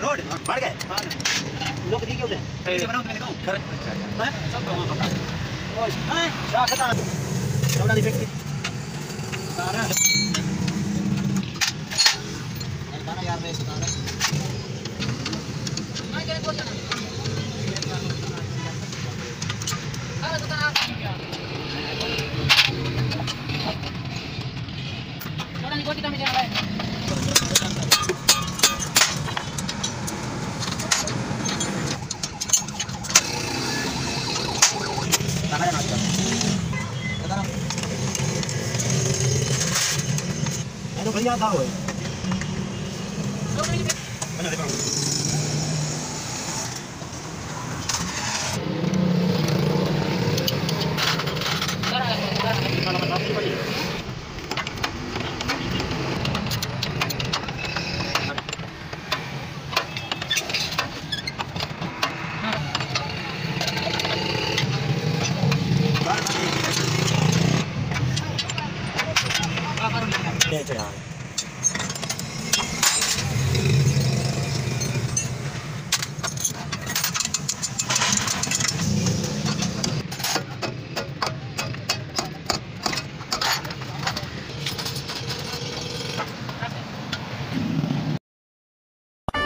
Road बढ़ गए लोग दी क्यों नीचे बनाओ मैंने कहूँ कर मैं सब काम करता ओए हाँ क्या करता थोड़ा दिख सारा यार मैं सुना गाना नाच कर अरे भैया था वो बना on.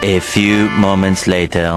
A few moments later.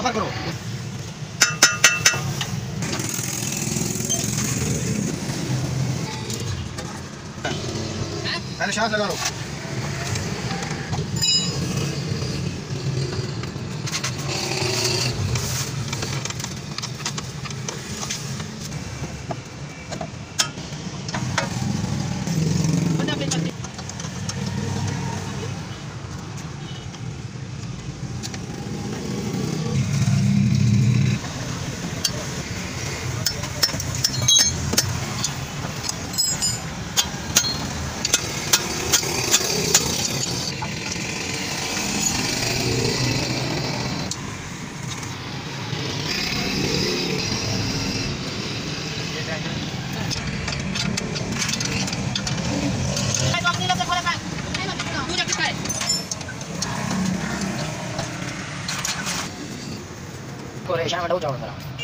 सफ़र करो। पहले शांस लगा लो। 过来前面都交上了。